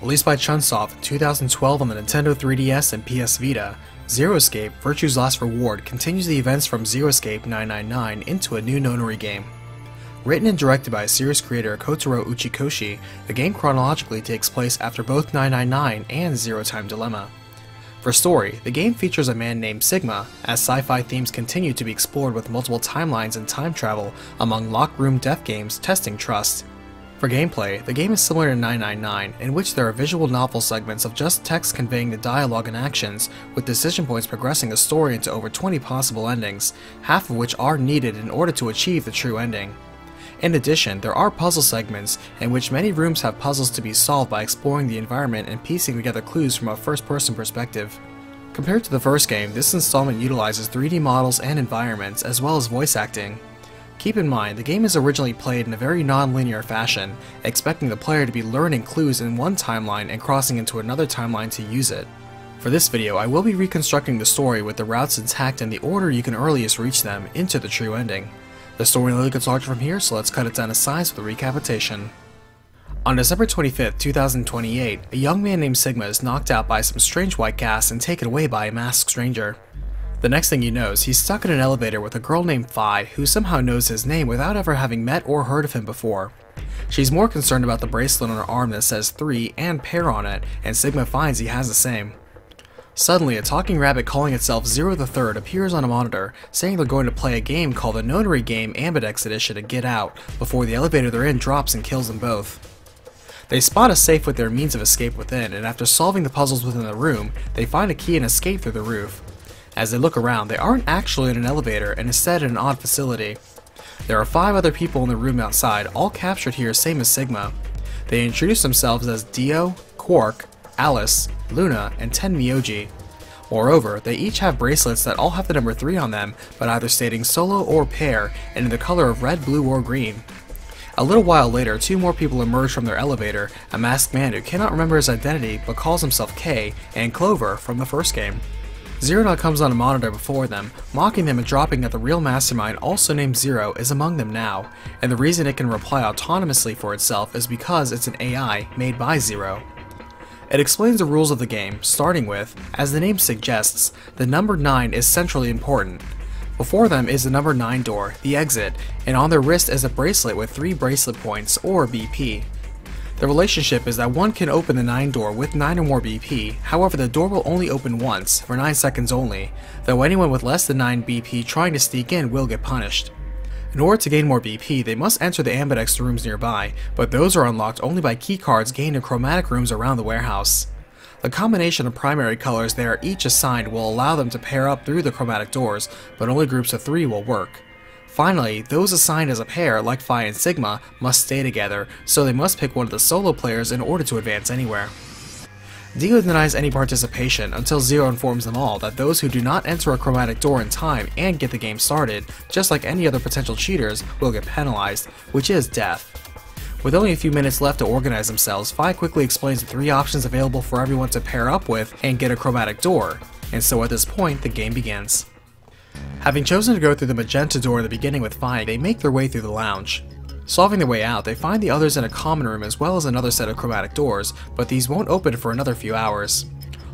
Released by Chunsoft in 2012 on the Nintendo 3DS and PS Vita, Zero Escape Virtue's Last Reward continues the events from Zero Escape 999 into a new Nonary game. Written and directed by series creator Kotaro Uchikoshi, the game chronologically takes place after both 999 and Zero Time Dilemma. For story, the game features a man named Sigma, as sci-fi themes continue to be explored with multiple timelines and time travel among locked room death games testing trust. For gameplay, the game is similar to 999, in which there are visual novel segments of just text conveying the dialogue and actions, with decision points progressing the story into over 20 possible endings, half of which are needed in order to achieve the true ending. In addition, there are puzzle segments, in which many rooms have puzzles to be solved by exploring the environment and piecing together clues from a first-person perspective. Compared to the first game, this installment utilizes 3D models and environments, as well as voice acting. Keep in mind, the game is originally played in a very non-linear fashion, expecting the player to be learning clues in one timeline and crossing into another timeline to use it. For this video, I will be reconstructing the story with the routes intact and the order you can earliest reach them into the true ending. The story only gets larger from here, so let's cut it down to size with a recapitation. On December 25, 2028, a young man named Sigma is knocked out by some strange white gas and taken away by a masked stranger. The next thing he knows, he's stuck in an elevator with a girl named Phi who somehow knows his name without ever having met or heard of him before. She's more concerned about the bracelet on her arm that says 3 and pair on it, and Sigma finds he has the same. Suddenly, a talking rabbit calling itself Zero the Third appears on a monitor, saying they're going to play a game called the Nonary Game Ambidex Edition to get out, before the elevator they're in drops and kills them both. They spot a safe with their means of escape within, and after solving the puzzles within the room, they find a key and escape through the roof. As they look around, they aren't actually in an elevator and instead in an odd facility. There are five other people in the room outside, all captured here same as Sigma. They introduce themselves as Dio, Quark, Alice, Luna, and Tenmyoji. Moreover, they each have bracelets that all have the number 3 on them, but either stating solo or pair, and in the color of red, blue, or green. A little while later, two more people emerge from their elevator, a masked man who cannot remember his identity but calls himself K, and Clover from the first game. Zero comes on a monitor before them, mocking them and dropping that the real mastermind, also named Zero, is among them now, and the reason it can reply autonomously for itself is because it's an AI made by Zero. It explains the rules of the game, starting with, as the name suggests, the number 9 is centrally important. Before them is the number 9 door, the exit, and on their wrist is a bracelet with 3 bracelet points, or BP. The relationship is that one can open the 9 door with 9 or more BP, however the door will only open once, for 9 seconds only, though anyone with less than 9 BP trying to sneak in will get punished. In order to gain more BP, they must enter the ambidex rooms nearby, but those are unlocked only by keycards gained in chromatic rooms around the warehouse. The combination of primary colors they are each assigned will allow them to pair up through the chromatic doors, but only groups of 3 will work. Finally, those assigned as a pair, like Phi and Sigma, must stay together, so they must pick one of the solo players in order to advance anywhere. Dio denies any participation until Zero informs them all that those who do not enter a chromatic door in time and get the game started, just like any other potential cheaters, will get penalized, which is death. With only a few minutes left to organize themselves, Phi quickly explains the three options available for everyone to pair up with and get a chromatic door, and so at this point the game begins. Having chosen to go through the magenta door in the beginning with Phi, they make their way through the lounge. Solving their way out, they find the others in a common room as well as another set of chromatic doors, but these won't open for another few hours.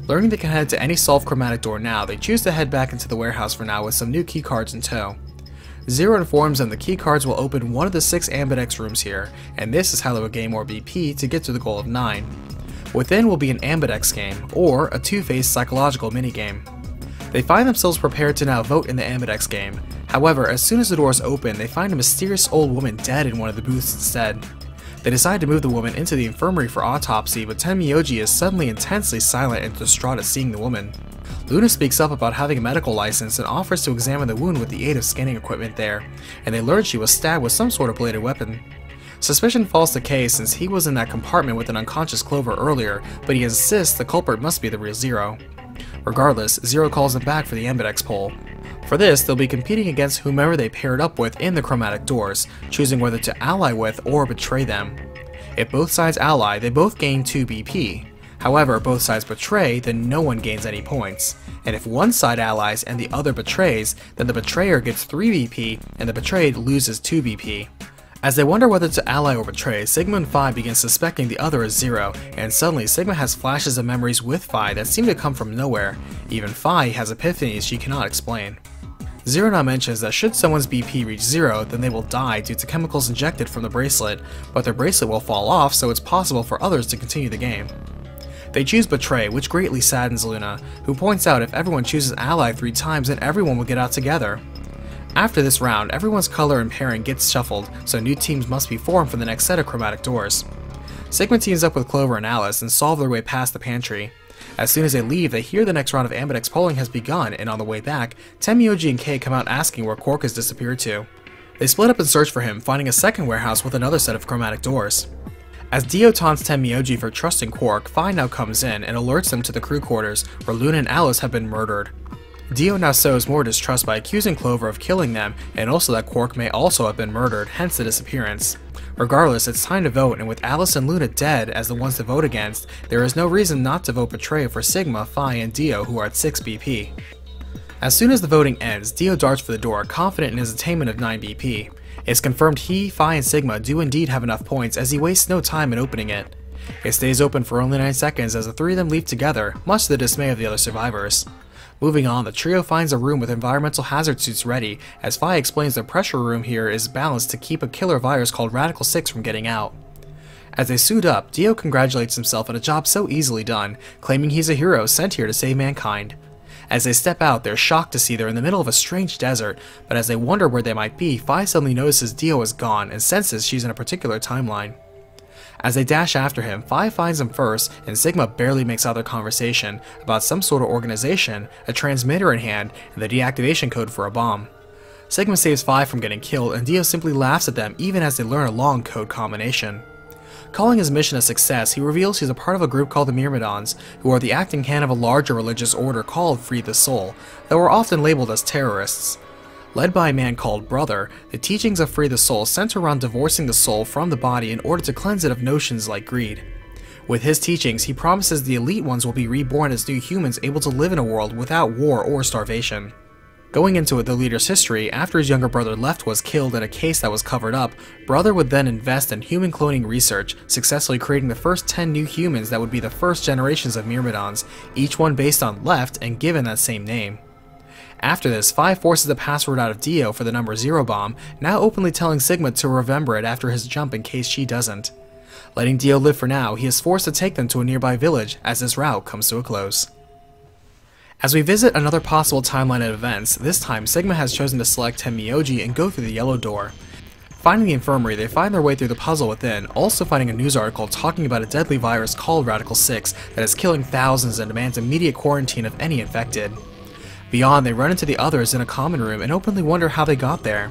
Learning they can head to any solved chromatic door now, they choose to head back into the warehouse for now with some new keycards in tow. Zero informs them the keycards will open one of the six Ambidex rooms here, and this is how they will gain more BP to get to the goal of 9. Within will be an Ambidex game, or a two-faced psychological minigame. They find themselves prepared to now vote in the Ambidex game. However, as soon as the doors open, they find a mysterious old woman dead in one of the booths instead. They decide to move the woman into the infirmary for autopsy, but Tenmyoji is suddenly intensely silent and distraught at seeing the woman. Luna speaks up about having a medical license and offers to examine the wound with the aid of scanning equipment there, and they learn she was stabbed with some sort of bladed weapon. Suspicion falls to K since he was in that compartment with an unconscious Clover earlier, but he insists the culprit must be the real Zero. Regardless, Zero calls them back for the Ambidex poll. For this, they'll be competing against whomever they paired up with in the chromatic doors, choosing whether to ally with or betray them. If both sides ally, they both gain 2 BP. However, both sides betray, then no one gains any points. And if one side allies and the other betrays, then the betrayer gets 3 BP and the betrayed loses 2 BP. As they wonder whether to ally or betray, Sigma and Phi begin suspecting the other is Zero, and suddenly Sigma has flashes of memories with Phi that seem to come from nowhere. Even Phi has epiphanies she cannot explain. Zero now mentions that should someone's BP reach zero, then they will die due to chemicals injected from the bracelet, but their bracelet will fall off so it's possible for others to continue the game. They choose Betray, which greatly saddens Luna, who points out if everyone chooses Ally three times then everyone will get out together. After this round, everyone's color and pairing gets shuffled, so new teams must be formed for the next set of chromatic doors. Sigma teams up with Clover and Alice and solve their way past the pantry. As soon as they leave, they hear the next round of Ambidex polling has begun, and on the way back, Tenmyoji and K come out asking where Quark has disappeared to. They split up and search for him, finding a second warehouse with another set of chromatic doors. As Dio taunts Tenmyoji for trusting Quark, Phi now comes in and alerts them to the crew quarters, where Luna and Alice have been murdered. Dio now sows more distrust by accusing Clover of killing them, and also that Quark may also have been murdered, hence the disappearance. Regardless, it's time to vote, and with Alice and Luna dead as the ones to vote against, there is no reason not to vote Betrayal for Sigma, Phi, and Dio who are at 6 BP. As soon as the voting ends, Dio darts for the door, confident in his attainment of 9 BP. It's confirmed he, Phi, and Sigma do indeed have enough points as he wastes no time in opening it. It stays open for only 9 seconds as the three of them leave together, much to the dismay of the other survivors. Moving on, the trio finds a room with environmental hazard suits ready, as Phi explains the pressure room here is balanced to keep a killer virus called Radical 6 from getting out. As they suit up, Dio congratulates himself on a job so easily done, claiming he's a hero sent here to save mankind. As they step out, they're shocked to see they're in the middle of a strange desert, but as they wonder where they might be, Phi suddenly notices Dio is gone and senses she's in a particular timeline. As they dash after him, Phi finds him first, and Sigma barely makes out their conversation about some sort of organization, a transmitter in hand, and the deactivation code for a bomb. Sigma saves Phi from getting killed, and Dio simply laughs at them even as they learn a long code combination. Calling his mission a success, he reveals he's a part of a group called the Myrmidons, who are the acting hand of a larger religious order called Free the Soul, that were often labeled as terrorists. Led by a man called Brother, the teachings of Free the Soul center around divorcing the soul from the body in order to cleanse it of notions like greed. With his teachings, he promises the elite ones will be reborn as new humans able to live in a world without war or starvation. Going into the leader's history, after his younger brother Left was killed in a case that was covered up, Brother would then invest in human cloning research, successfully creating the first 10 new humans that would be the first generations of Myrmidons, each one based on Left and given that same name. After this, Phi forces the password out of Dio for the number Zero Bomb, now openly telling Sigma to remember it after his jump in case she doesn't. Letting Dio live for now, he is forced to take them to a nearby village as this route comes to a close. As we visit another possible timeline of events, this time Sigma has chosen to select Tenmyoji and go through the yellow door. Finding the infirmary, they find their way through the puzzle within, also finding a news article talking about a deadly virus called Radical 6 that is killing thousands and demands immediate quarantine of any infected. Beyond, they run into the others in a common room and openly wonder how they got there.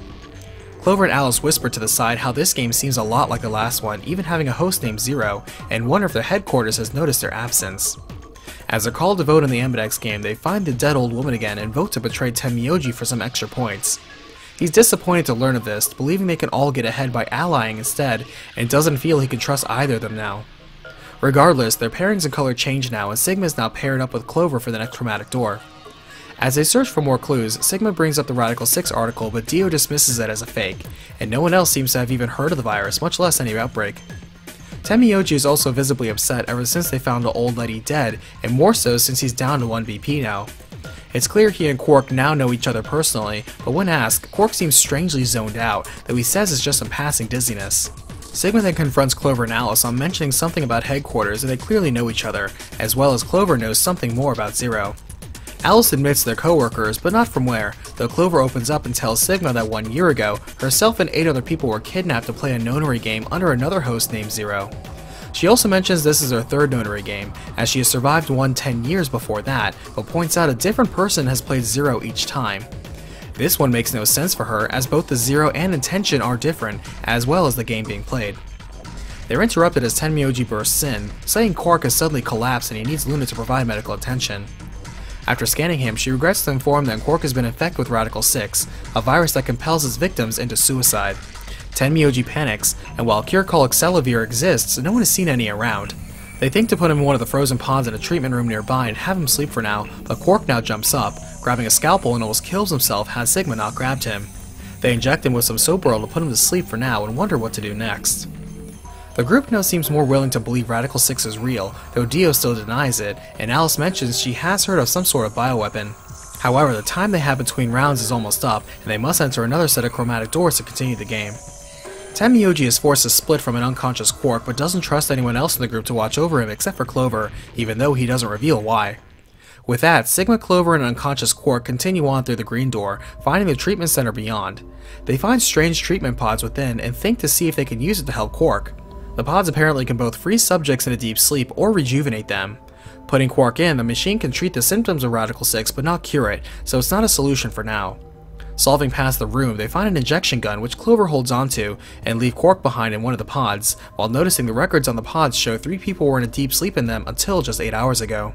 Clover and Alice whisper to the side how this game seems a lot like the last one, even having a host named Zero, and wonder if their headquarters has noticed their absence. As they're called to vote in the Ambidex game, they find the dead old woman again and vote to betray Tenmyoji for some extra points. He's disappointed to learn of this, believing they can all get ahead by allying instead, and doesn't feel he can trust either of them now. Regardless, their pairings and color change now, and Sigma is now paired up with Clover for the next chromatic door. As they search for more clues, Sigma brings up the Radical 6 article, but Dio dismisses it as a fake, and no one else seems to have even heard of the virus, much less any outbreak. Tenmyoji is also visibly upset ever since they found the old lady dead, and more so since he's down to 1 BP now. It's clear he and Quark now know each other personally, but when asked, Quark seems strangely zoned out, though he says it's just some passing dizziness. Sigma then confronts Clover and Alice on mentioning something about headquarters and they clearly know each other, as well as Clover knows something more about Zero. Alice admits they're co-workers, but not from where, though Clover opens up and tells Sigma that one year ago, herself and eight other people were kidnapped to play a nonary game under another host named Zero. She also mentions this is her third nonary game, as she has survived one 10 years before that, but points out a different person has played Zero each time. This one makes no sense for her, as both the Zero and Intention are different, as well as the game being played. They're interrupted as Tenmyoji bursts in, saying Quark has suddenly collapsed and he needs Luna to provide medical attention. After scanning him, she regrets to inform that Quark has been infected with Radical 6, a virus that compels its victims into suicide. Tenmyoji panics, and while cure called Accelavir exists, no one has seen any around. They think to put him in one of the frozen ponds in a treatment room nearby and have him sleep for now, but Quark now jumps up, grabbing a scalpel and almost kills himself had Sigma not grabbed him. They inject him with some Soporil to put him to sleep for now and wonder what to do next. The group now seems more willing to believe Radical 6 is real, though Dio still denies it, and Alice mentions she has heard of some sort of bioweapon. However, the time they have between rounds is almost up, and they must enter another set of chromatic doors to continue the game. Tenmyouji is forced to split from an unconscious Quark, but doesn't trust anyone else in the group to watch over him except for Clover, even though he doesn't reveal why. With that, Sigma, Clover, and unconscious Quark continue on through the green door, finding the treatment center beyond. They find strange treatment pods within and think to see if they can use it to help Quark. The pods apparently can both freeze subjects in a deep sleep or rejuvenate them. Putting Quark in, the machine can treat the symptoms of Radical 6 but not cure it, so it's not a solution for now. Solving past the room, they find an injection gun which Clover holds onto and leave Quark behind in one of the pods, while noticing the records on the pods show three people were in a deep sleep in them until just 8 hours ago.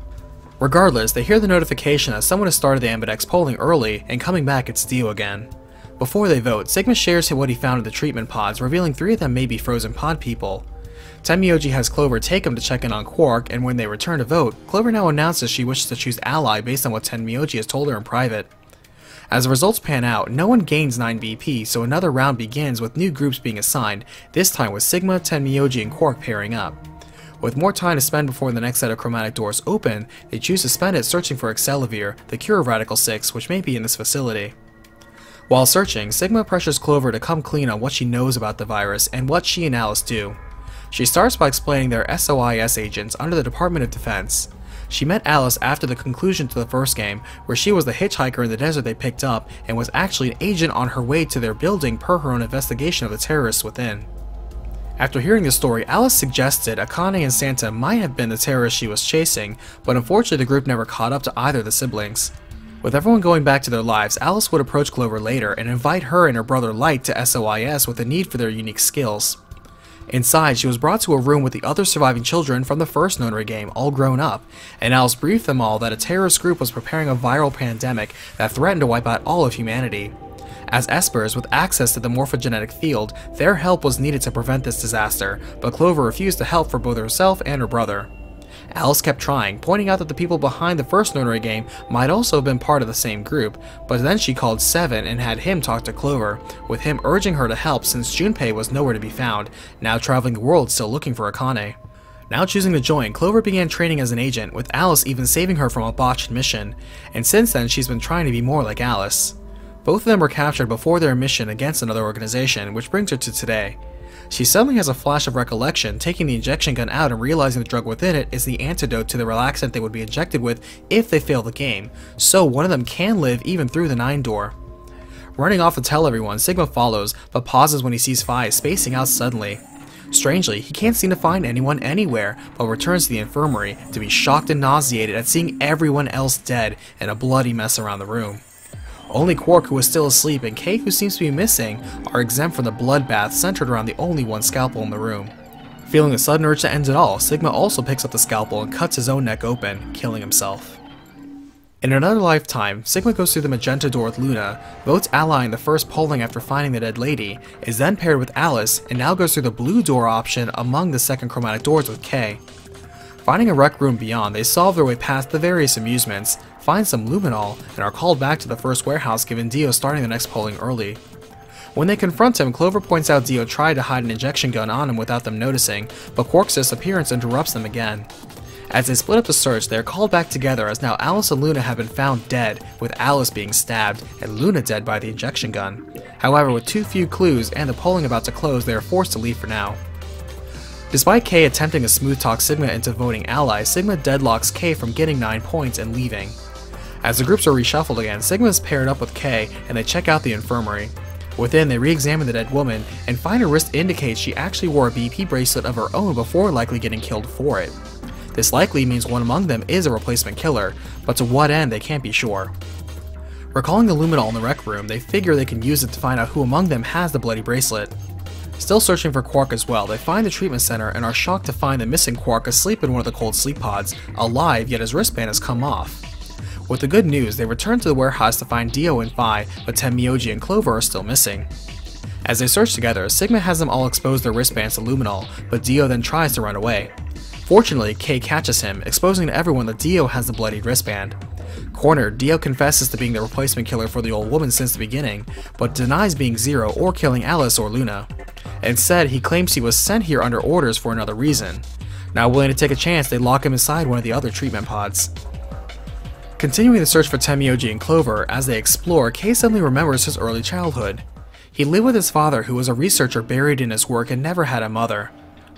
Regardless, they hear the notification that someone has started the Ambidex polling early, and coming back it's Dio again. Before they vote, Sigma shares what he found in the treatment pods, revealing three of them may be frozen pod people. Tenmyouji has Clover take him to check in on Quark, and when they return to vote, Clover now announces she wishes to choose Ally based on what Tenmyouji has told her in private. As the results pan out, no one gains 9 BP, so another round begins with new groups being assigned, this time with Sigma, Tenmyouji, and Quark pairing up. With more time to spend before the next set of chromatic doors open, they choose to spend it searching for Accelavir, the cure of Radical 6, which may be in this facility. While searching, Sigma pressures Clover to come clean on what she knows about the virus and what she and Alice do. She starts by explaining they're SOIS agents under the Department of Defense. She met Alice after the conclusion to the first game, where she was the hitchhiker in the desert they picked up and was actually an agent on her way to their building per her own investigation of the terrorists within. After hearing the story, Alice suggested Akane and Santa might have been the terrorists she was chasing, but unfortunately the group never caught up to either of the siblings. With everyone going back to their lives, Alice would approach Clover later and invite her and her brother Light to SOIS with a need for their unique skills. Inside, she was brought to a room with the other surviving children from the first Nonary game, all grown up, and Alice briefed them all that a terrorist group was preparing a viral pandemic that threatened to wipe out all of humanity. As Espers with access to the morphogenetic field, their help was needed to prevent this disaster, but Clover refused to help for both herself and her brother. Alice kept trying, pointing out that the people behind the first Nonary game might also have been part of the same group, but then she called Seven and had him talk to Clover, with him urging her to help since Junpei was nowhere to be found, now traveling the world still looking for Akane. Now choosing to join, Clover began training as an agent, with Alice even saving her from a botched mission, and since then she's been trying to be more like Alice. Both of them were captured before their mission against another organization, which brings her to today. She suddenly has a flash of recollection, taking the injection gun out and realizing the drug within it is the antidote to the relaxant they would be injected with if they fail the game, so one of them can live even through the 9 door. Running off to tell everyone, Sigma follows, but pauses when he sees Phi spacing out suddenly. Strangely, he can't seem to find anyone anywhere, but returns to the infirmary to be shocked and nauseated at seeing everyone else dead and a bloody mess around the room. Only Quark, who is still asleep, and K, who seems to be missing, are exempt from the bloodbath centered around the only one scalpel in the room. Feeling a sudden urge to end it all, Sigma also picks up the scalpel and cuts his own neck open, killing himself. In another lifetime, Sigma goes through the magenta door with Luna, votes ally in the first polling after finding the dead lady, is then paired with Alice, and now goes through the blue door option among the second chromatic doors with K. Finding a rec room beyond, they solve their way past the various amusements, find some luminol, and are called back to the first warehouse given Dio starting the next polling early. When they confront him, Clover points out Dio tried to hide an injection gun on him without them noticing, but Quark's disappearance interrupts them again. As they split up the search, they are called back together as now Alice and Luna have been found dead, with Alice being stabbed and Luna dead by the injection gun. However, with too few clues and the polling about to close, they are forced to leave for now. Despite K attempting to smooth talk Sigma into voting ally, Sigma deadlocks K from getting 9 points and leaving. As the groups are reshuffled again, Sigma is paired up with K and they check out the infirmary. Within, they re-examine the dead woman and find her wrist indicates she actually wore a BP bracelet of her own before likely getting killed for it. This likely means one among them is a replacement killer, but to what end they can't be sure. Recalling the luminol in the rec room, they figure they can use it to find out who among them has the bloody bracelet. Still searching for Quark as well, they find the treatment center and are shocked to find the missing Quark asleep in one of the cold sleep pods, alive yet his wristband has come off. With the good news, they return to the warehouse to find Dio and Phi, but Tenmyouji and Clover are still missing. As they search together, Sigma has them all expose their wristbands to luminol, but Dio then tries to run away. Fortunately, K catches him, exposing to everyone that Dio has the bloodied wristband. Cornered, Dio confesses to being the replacement killer for the old woman since the beginning, but denies being Zero or killing Alice or Luna. Instead, he claims he was sent here under orders for another reason. Not willing to take a chance, they lock him inside one of the other treatment pods. Continuing the search for Tenmyouji and Clover, as they explore, K suddenly remembers his early childhood. He lived with his father, who was a researcher buried in his work and never had a mother.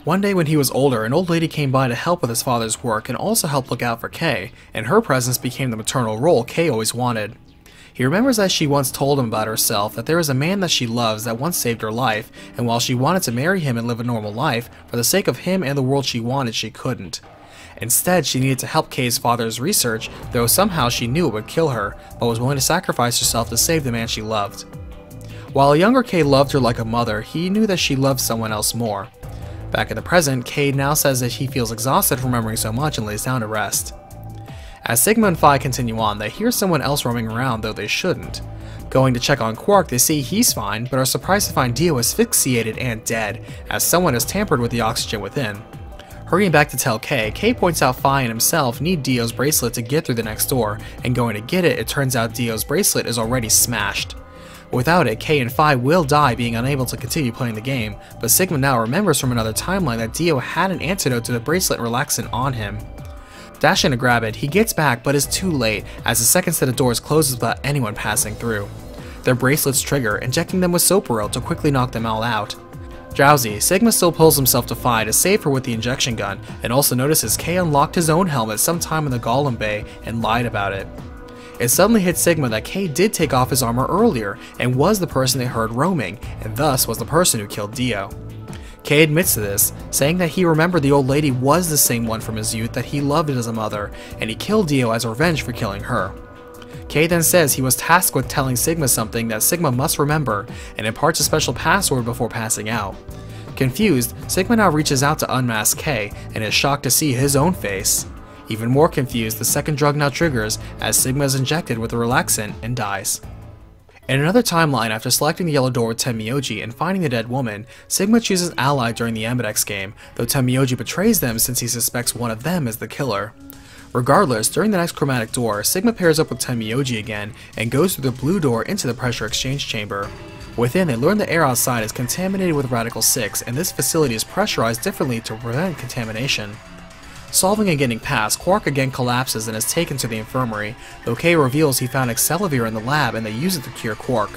One day when he was older, an old lady came by to help with his father's work and also help look out for K, and her presence became the maternal role K always wanted. He remembers that she once told him about herself that there is a man that she loves that once saved her life, and while she wanted to marry him and live a normal life, for the sake of him and the world she wanted, she couldn't. Instead, she needed to help K's father's research, though somehow she knew it would kill her, but was willing to sacrifice herself to save the man she loved. While younger K loved her like a mother, he knew that she loved someone else more. Back in the present, K now says that he feels exhausted from remembering so much and lays down to rest. As Sigma and Phi continue on, they hear someone else roaming around, though they shouldn't. Going to check on Quark, they see he's fine, but are surprised to find Dio asphyxiated and dead, as someone has tampered with the oxygen within. Hurrying back to tell K, K points out Phi and himself need Dio's bracelet to get through the next door, and going to get it, it turns out Dio's bracelet is already smashed. Without it, K and Phi will die being unable to continue playing the game, but Sigma now remembers from another timeline that Dio had an antidote to the bracelet relaxant on him. Dashing to grab it, he gets back but is too late as the second set of doors closes without anyone passing through. Their bracelets trigger, injecting them with Soap to quickly knock them all out. Drowsy, Sigma still pulls himself to Phi to save her with the injection gun, and also notices K unlocked his own helmet sometime in the Golem Bay and lied about it. It suddenly hits Sigma that K did take off his armor earlier and was the person they heard roaming, and thus was the person who killed Dio. K admits to this, saying that he remembered the old lady was the same one from his youth that he loved as a mother, and he killed Dio as revenge for killing her. K then says he was tasked with telling Sigma something that Sigma must remember and imparts a special password before passing out. Confused, Sigma now reaches out to unmask K and is shocked to see his own face. Even more confused, the second drug now triggers as Sigma is injected with a relaxant and dies. In another timeline, after selecting the yellow door with Tenmyouji and finding the dead woman, Sigma chooses Ally during the Ambidex game, though Tenmyouji betrays them since he suspects one of them is the killer. Regardless, during the next chromatic door, Sigma pairs up with Tenmyouji again and goes through the blue door into the pressure exchange chamber. Within, they learn the air outside is contaminated with Radical-6 and this facility is pressurized differently to prevent contamination. Solving and getting past, Quark again collapses and is taken to the infirmary, though K reveals he found Accelavir in the lab and they use it to cure Quark.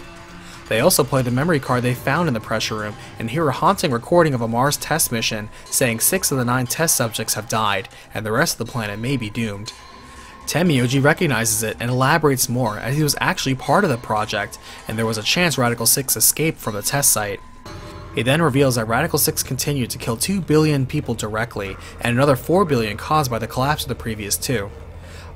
They also play the memory card they found in the pressure room and hear a haunting recording of a Mars test mission saying six of the nine test subjects have died and the rest of the planet may be doomed. Tenmyouji recognizes it and elaborates more as he was actually part of the project and there was a chance Radical 6 escaped from the test site. He then reveals that Radical 6 continued to kill 2 billion people directly and another 4 billion caused by the collapse of the previous two.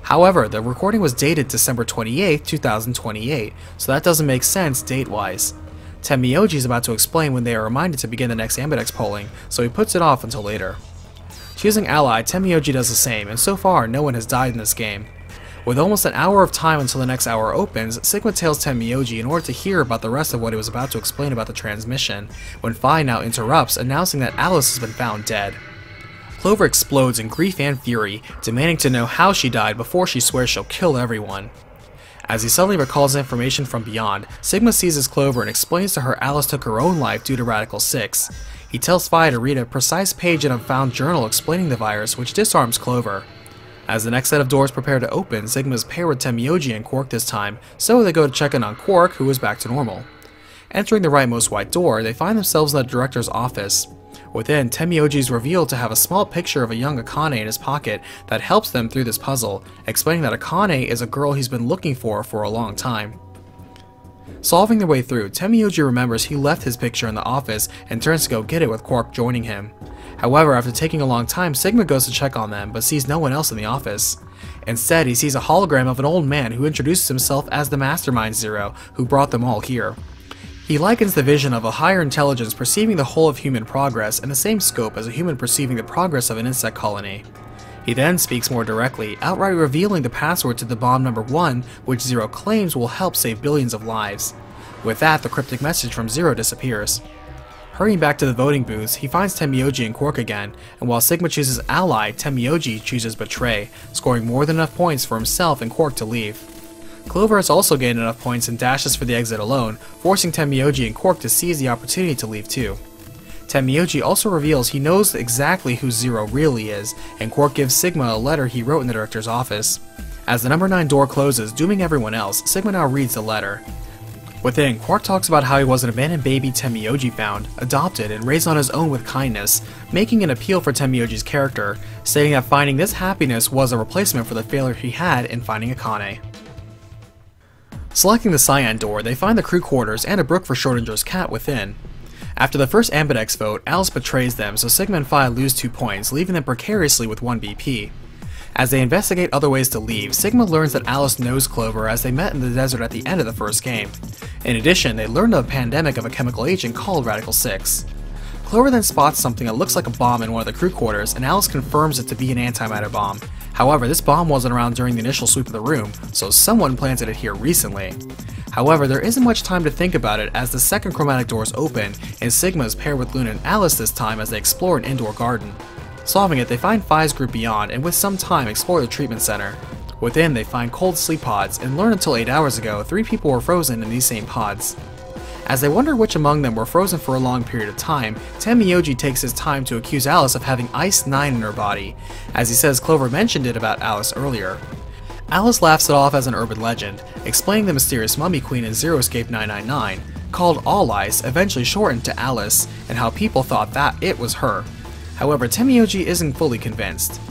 However, the recording was dated December 28, 2028, so that doesn't make sense date-wise. Tenmyouji is about to explain when they are reminded to begin the next Ambidex polling, so he puts it off until later. Choosing Ally, Tenmyouji does the same, and so far no one has died in this game. With almost an hour of time until the next hour opens, Sigma tells Tenmyouji in order to hear about the rest of what he was about to explain about the transmission, when Phi now interrupts, announcing that Alice has been found dead. Clover explodes in grief and fury, demanding to know how she died before she swears she'll kill everyone. As he suddenly recalls information from beyond, Sigma seizes Clover and explains to her Alice took her own life due to Radical 6. He tells Phi to read a precise page in a found journal explaining the virus, which disarms Clover. As the next set of doors prepare to open, Sigma's paired with Tenmyouji and Quark this time, so they go to check in on Quark, who is back to normal. Entering the rightmost white door, they find themselves in the director's office. Within, Tenmyouji is revealed to have a small picture of a young Akane in his pocket that helps them through this puzzle, explaining that Akane is a girl he's been looking for for a long time. Solving their way through, Tenmyouji remembers he left his picture in the office and turns to go get it with Quark joining him. However, after taking a long time, Sigma goes to check on them, but sees no one else in the office. Instead, he sees a hologram of an old man who introduces himself as the Mastermind Zero, who brought them all here. He likens the vision of a higher intelligence perceiving the whole of human progress in the same scope as a human perceiving the progress of an insect colony. He then speaks more directly, outright revealing the password to the bomb number 1, which Zero claims will help save billions of lives. With that, the cryptic message from Zero disappears. Hurrying back to the voting booths, he finds Tenmyoji and Quark again, and while Sigma chooses Ally, Tenmyoji chooses Betray, scoring more than enough points for himself and Quark to leave. Clover has also gained enough points and dashes for the exit alone, forcing Tenmyoji and Quark to seize the opportunity to leave too. Tenmyoji also reveals he knows exactly who Zero really is, and Quark gives Sigma a letter he wrote in the director's office. As the number 9 door closes, dooming everyone else, Sigma now reads the letter. Within, Quark talks about how he was an abandoned baby Tenmyoji found, adopted, and raised on his own with kindness, making an appeal for Tenmyoji's character, stating that finding this happiness was a replacement for the failure he had in finding Akane. Selecting the Cyan door, they find the crew quarters and a brook for Schrodinger's cat within. After the first Ambidex vote, Alice betrays them, so Sigma and Phi lose 2 points, leaving them precariously with 1 BP. As they investigate other ways to leave, Sigma learns that Alice knows Clover as they met in the desert at the end of the first game. In addition, they learn of a pandemic of a chemical agent called Radical 6. Clover then spots something that looks like a bomb in one of the crew quarters, and Alice confirms it to be an antimatter bomb. However, this bomb wasn't around during the initial sweep of the room, so someone planted it here recently. However, there isn't much time to think about it as the second chromatic doors open, and Sigma is paired with Luna and Alice this time as they explore an indoor garden. Solving it, they find Phi's group beyond, and with some time explore the treatment center. Within, they find cold sleep pods, and learn until 8 hours ago, 3 people were frozen in these same pods. As they wonder which among them were frozen for a long period of time, Tenmyoji takes his time to accuse Alice of having Ice 9 in her body, as he says Clover mentioned it about Alice earlier. Alice laughs it off as an urban legend, explaining the mysterious mummy queen in Zero Escape 999, called All Ice, eventually shortened to Alice, and how people thought that it was her. However, Tenmyoji isn't fully convinced.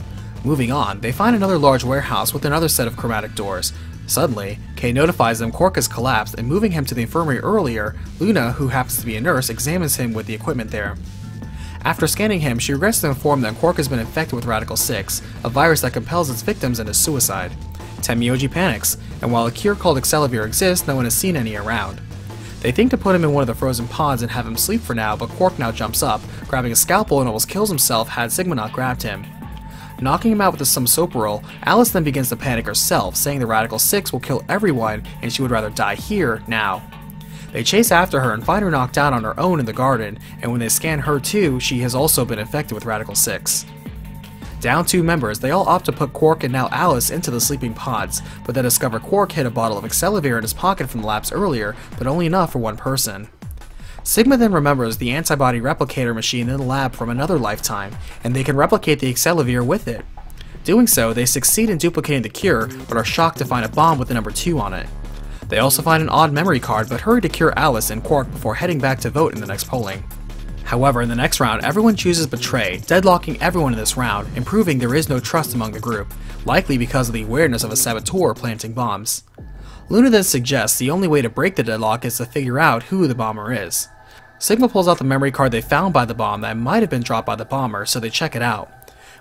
Moving on, they find another large warehouse with another set of chromatic doors. Suddenly, K notifies them Quark has collapsed and moving him to the infirmary earlier, Luna, who happens to be a nurse, examines him with the equipment there. After scanning him, she regrets to inform them Quark has been infected with Radical 6, a virus that compels its victims into suicide. Tenmyoji panics, and while a cure called Accelavir exists, no one has seen any around. They think to put him in one of the frozen pods and have him sleep for now, but Quark now jumps up, grabbing a scalpel and almost kills himself had Sigma not grabbed him. Knocking him out with some Soporil, Alice then begins to panic herself, saying the Radical 6 will kill everyone and she would rather die here, now. They chase after her and find her knocked out on her own in the garden, and when they scan her too, she has also been infected with Radical 6. Down two members, they all opt to put Quark and now Alice into the sleeping pods, but then discover Quark hid a bottle of Accelavir in his pocket from the labs earlier, but only enough for one person. Sigma then remembers the antibody replicator machine in the lab from another lifetime, and they can replicate the Accelavir with it. Doing so, they succeed in duplicating the cure, but are shocked to find a bomb with the number 2 on it. They also find an odd memory card, but hurry to cure Alice and Quark before heading back to vote in the next polling. However, in the next round, everyone chooses Betray, deadlocking everyone in this round and proving there is no trust among the group, likely because of the awareness of a saboteur planting bombs. Luna then suggests the only way to break the deadlock is to figure out who the bomber is. Sigma pulls out the memory card they found by the bomb that might have been dropped by the bomber, so they check it out.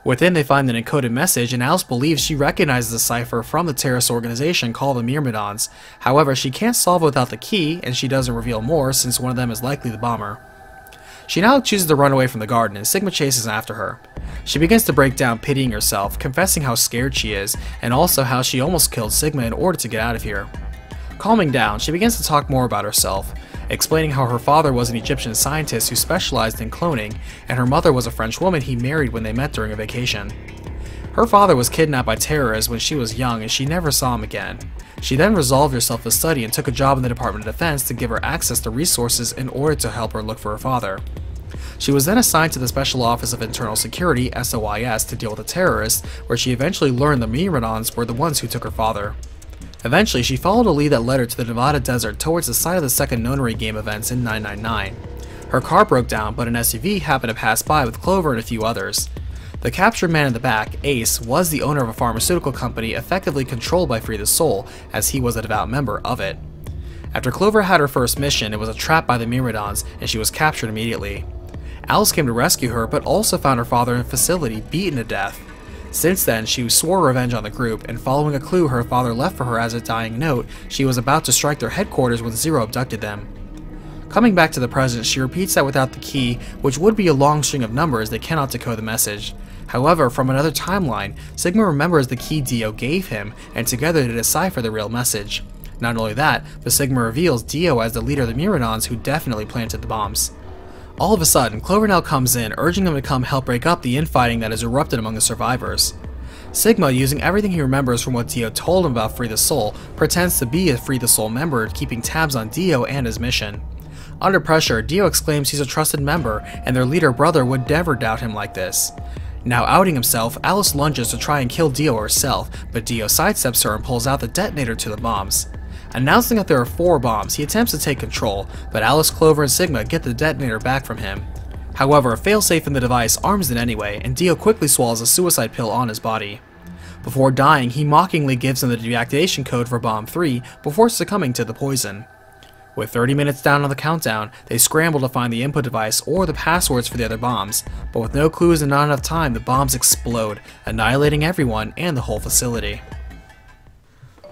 Within, they find an encoded message, and Alice believes she recognizes the cipher from the terrorist organization called the Myrmidons. However, she can't solve it without the key, and she doesn't reveal more since one of them is likely the bomber. She now chooses to run away from the garden, and Sigma chases after her. She begins to break down, pitying herself, confessing how scared she is, and also how she almost killed Sigma in order to get out of here. Calming down, she begins to talk more about herself, explaining how her father was an Egyptian scientist who specialized in cloning, and her mother was a French woman he married when they met during a vacation. Her father was kidnapped by terrorists when she was young and she never saw him again. She then resolved herself to study and took a job in the Department of Defense to give her access to resources in order to help her look for her father. She was then assigned to the Special Office of Internal Security, SOIS, to deal with the terrorists, where she eventually learned the Myrmidons were the ones who took her father. Eventually, she followed a lead that led her to the Nevada desert towards the site of the second Nonary game events in 999. Her car broke down, but an SUV happened to pass by with Clover and a few others. The captured man in the back, Ace, was the owner of a pharmaceutical company effectively controlled by Free the Soul, as he was a devout member of it. After Clover had her first mission, it was a trap by the Myrmidons, and she was captured immediately. Alice came to rescue her, but also found her father in a facility, beaten to death. Since then, she swore revenge on the group, and following a clue her father left for her as a dying note, she was about to strike their headquarters when Zero abducted them. Coming back to the present, she repeats that without the key, which would be a long string of numbers, they cannot decode the message. However, from another timeline, Sigma remembers the key Dio gave him, and together they decipher the real message. Not only that, but Sigma reveals Dio as the leader of the Myrmidons who definitely planted the bombs. All of a sudden, Clover now comes in, urging him to come help break up the infighting that has erupted among the survivors. Sigma, using everything he remembers from what Dio told him about Free the Soul, pretends to be a Free the Soul member, keeping tabs on Dio and his mission. Under pressure, Dio exclaims he's a trusted member, and their leader brother would never doubt him like this. Now outing himself, Alice lunges to try and kill Dio herself, but Dio sidesteps her and pulls out the detonator to the bombs. Announcing that there are four bombs, he attempts to take control, but Alice, Clover, and Sigma get the detonator back from him. However, a failsafe in the device arms it anyway, and Dio quickly swallows a suicide pill on his body. Before dying, he mockingly gives him the deactivation code for Bomb 3 before succumbing to the poison. With 30 minutes down on the countdown, they scramble to find the input device or the passwords for the other bombs, but with no clues and not enough time, the bombs explode, annihilating everyone and the whole facility.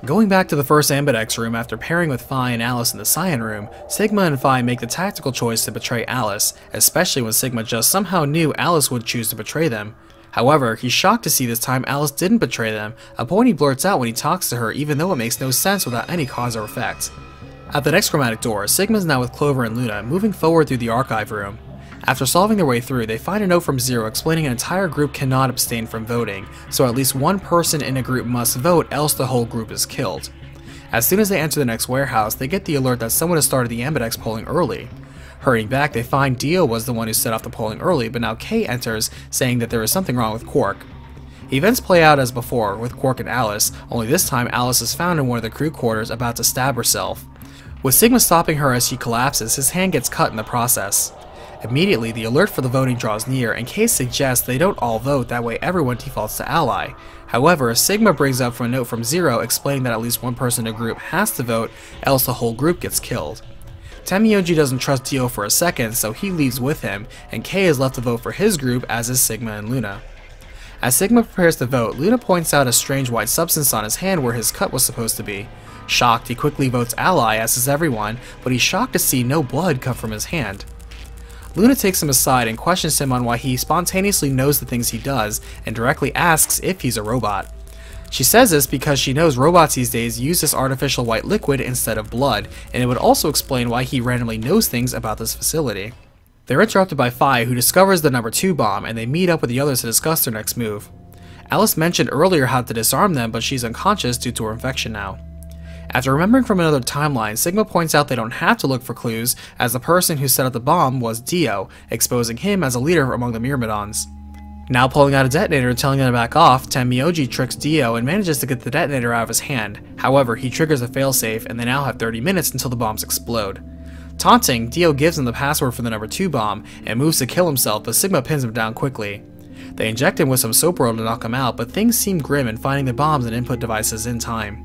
Going back to the first Ambidex room after pairing with Phi and Alice in the Cyan room, Sigma and Phi make the tactical choice to betray Alice, especially when Sigma just somehow knew Alice would choose to betray them. However, he's shocked to see this time Alice didn't betray them, a point he blurts out when he talks to her even though it makes no sense without any cause or effect. At the next chromatic door, Sigma is now with Clover and Luna, moving forward through the archive room. After solving their way through, they find a note from Zero explaining an entire group cannot abstain from voting, so at least one person in a group must vote else the whole group is killed. As soon as they enter the next warehouse, they get the alert that someone has started the Ambidex polling early. Hurrying back, they find Dio was the one who set off the polling early, but now K enters, saying that there is something wrong with Quark. Events play out as before, with Quark and Alice, only this time Alice is found in one of the crew quarters about to stab herself. With Sigma stopping her as she collapses, his hand gets cut in the process. Immediately, the alert for the voting draws near, and Case suggests they don't all vote, that way everyone defaults to ally. However, Sigma brings up from a note from Zero explaining that at least one person in a group has to vote, else the whole group gets killed. Tenmyouji doesn't trust Dio for a second, so he leaves with him, and K is left to vote for his group, as is Sigma and Luna. As Sigma prepares to vote, Luna points out a strange white substance on his hand where his cut was supposed to be. Shocked, he quickly votes ally, as is everyone, but he's shocked to see no blood come from his hand. Luna takes him aside and questions him on why he spontaneously knows the things he does, and directly asks if he's a robot. She says this because she knows robots these days use this artificial white liquid instead of blood, and it would also explain why he randomly knows things about this facility. They're interrupted by Phi, who discovers the number 2 bomb, and they meet up with the others to discuss their next move. Alice mentioned earlier how to disarm them, but she's unconscious due to her infection now. After remembering from another timeline, Sigma points out they don't have to look for clues, as the person who set up the bomb was Dio, exposing him as a leader among the Myrmidons. Now pulling out a detonator and telling him to back off, Tenmyouji tricks Dio and manages to get the detonator out of his hand. However, he triggers a failsafe and they now have 30 minutes until the bombs explode. Taunting, Dio gives him the password for the number 2 bomb and moves to kill himself, but Sigma pins him down quickly. They inject him with some soap to knock him out, but things seem grim in finding the bombs and input devices in time.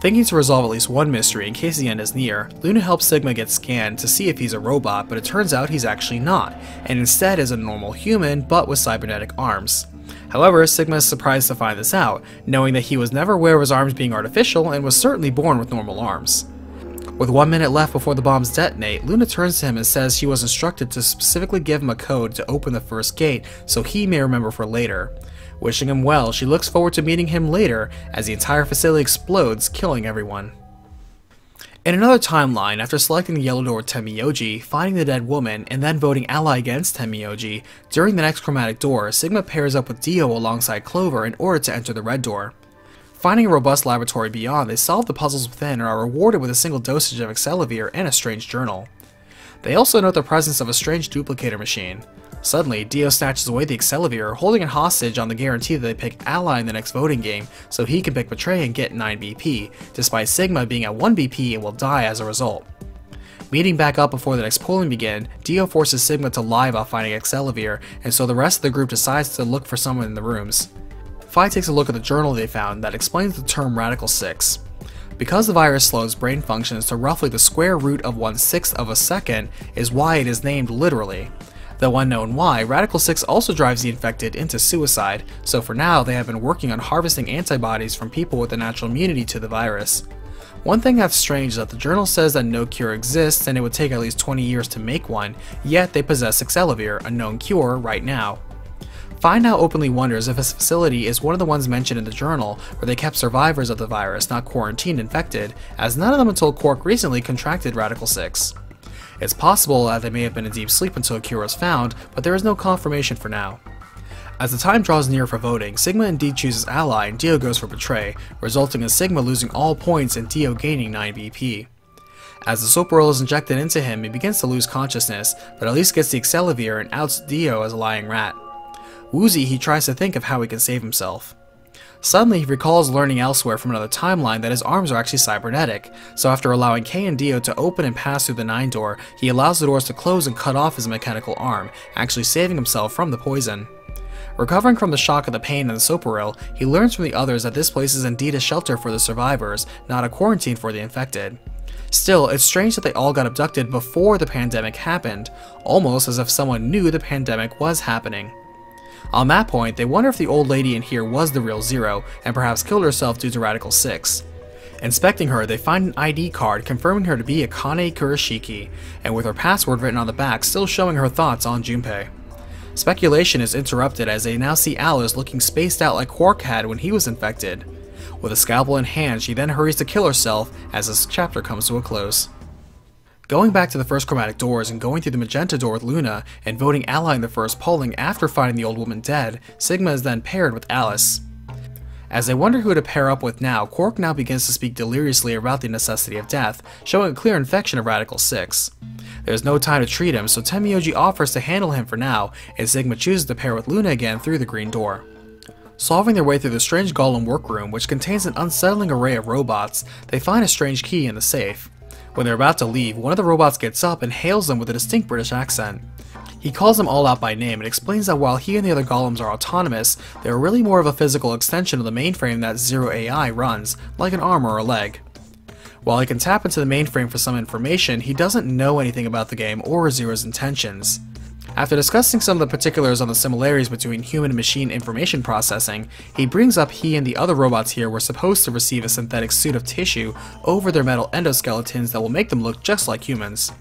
Thinking to resolve at least one mystery in case the end is near, Luna helps Sigma get scanned to see if he's a robot, but it turns out he's actually not, and instead is a normal human but with cybernetic arms. However, Sigma is surprised to find this out, knowing that he was never aware of his arms being artificial and was certainly born with normal arms. With one minute left before the bombs detonate, Luna turns to him and says she was instructed to specifically give him a code to open the first gate so he may remember for later. Wishing him well, she looks forward to meeting him later as the entire facility explodes, killing everyone. In another timeline, after selecting the yellow door with finding the dead woman, and then voting ally against Tenmyouji, during the next chromatic door, Sigma pairs up with Dio alongside Clover in order to enter the red door. Finding a robust laboratory beyond, they solve the puzzles within and are rewarded with a single dosage of Accelavir and a strange journal. They also note the presence of a strange duplicator machine. Suddenly, Dio snatches away the Accelavir, holding it hostage on the guarantee that they pick Ally in the next voting game, so he can pick Betray and get 9 BP, despite Sigma being at 1 BP and will die as a result. Meeting back up before the next polling begin, Dio forces Sigma to lie about finding Accelavir, and so the rest of the group decides to look for someone in the rooms. Phi takes a look at the journal they found that explains the term Radical 6. Because the virus slows brain functions to roughly the square root of one sixth of a second is why it is named literally. Though unknown why, Radical 6 also drives the infected into suicide, so for now they have been working on harvesting antibodies from people with a natural immunity to the virus. One thing that's strange is that the journal says that no cure exists and it would take at least 20 years to make one, yet they possess Accelavir, a known cure, right now. Phi now openly wonders if his facility is one of the ones mentioned in the journal where they kept survivors of the virus, not quarantined infected, as none of them until Quark recently contracted Radical 6. It's possible that they may have been in deep sleep until a cure was found, but there is no confirmation for now. As the time draws near for voting, Sigma indeed chooses Ally and Dio goes for Betray, resulting in Sigma losing all points and Dio gaining 9 BP. As the Soporil is injected into him, he begins to lose consciousness, but at least gets the Accelavir and outs Dio as a lying rat. Woozy, he tries to think of how he can save himself. Suddenly, he recalls learning elsewhere from another timeline that his arms are actually cybernetic, so after allowing K and Dio to open and pass through the Nine door, he allows the doors to close and cut off his mechanical arm, actually saving himself from the poison. Recovering from the shock of the pain and the Soporil, he learns from the others that this place is indeed a shelter for the survivors, not a quarantine for the infected. Still, it's strange that they all got abducted before the pandemic happened, almost as if someone knew the pandemic was happening. On that point, they wonder if the old lady in here was the real Zero, and perhaps killed herself due to Radical 6. Inspecting her, they find an ID card confirming her to be Akane Kurashiki, and with her password written on the back still showing her thoughts on Junpei. Speculation is interrupted as they now see Alice looking spaced out like Quark had when he was infected. With a scalpel in hand, she then hurries to kill herself as this chapter comes to a close. Going back to the first chromatic doors and going through the magenta door with Luna and voting Ally in the first polling after finding the old woman dead, Sigma is then paired with Alice. As they wonder who to pair up with now, Quark now begins to speak deliriously about the necessity of death, showing a clear infection of Radical 6. There's no time to treat him, so Tenmyouji offers to handle him for now, and Sigma chooses to pair with Luna again through the green door. Solving their way through the strange golem workroom, which contains an unsettling array of robots, they find a strange key in the safe. When they're about to leave, one of the robots gets up and hails them with a distinct British accent. He calls them all out by name and explains that while he and the other golems are autonomous, they are really more of a physical extension of the mainframe that Zero AI runs, like an arm or a leg. While he can tap into the mainframe for some information, he doesn't know anything about the game or Zero's intentions. After discussing some of the particulars on the similarities between human and machine information processing, he brings up he and the other robots here were supposed to receive a synthetic suit of tissue over their metal endoskeletons that will make them look just like humans.